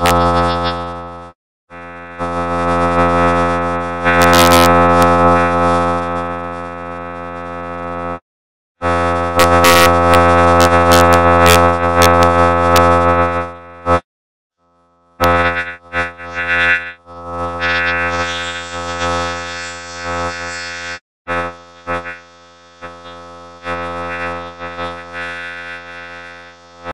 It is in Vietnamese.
Uh...